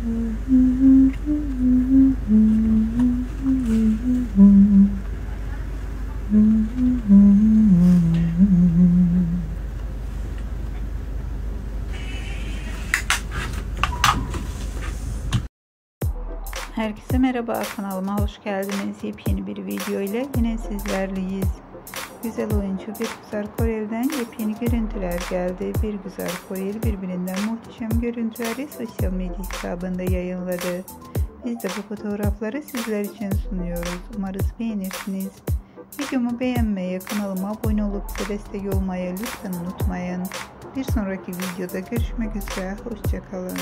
Herkese merhaba kanalıma hoş geldiniz. Yepyeni bir video ile yine sizlerleyiz. Güzel oyuncu bir güzel Korel'den yepyeni görüntüler geldi. Bir güzel Korel birbirinden muhteşem görüntüleri sosyal medya hesabında yayınladı. Biz de bu fotoğrafları sizler için sunuyoruz. Umarız beğenirsiniz. Videomu beğenmeyi, kanalıma abone olup bize destek olmayı lütfen unutmayın. Bir sonraki videoda görüşmek üzere. Hoşçakalın.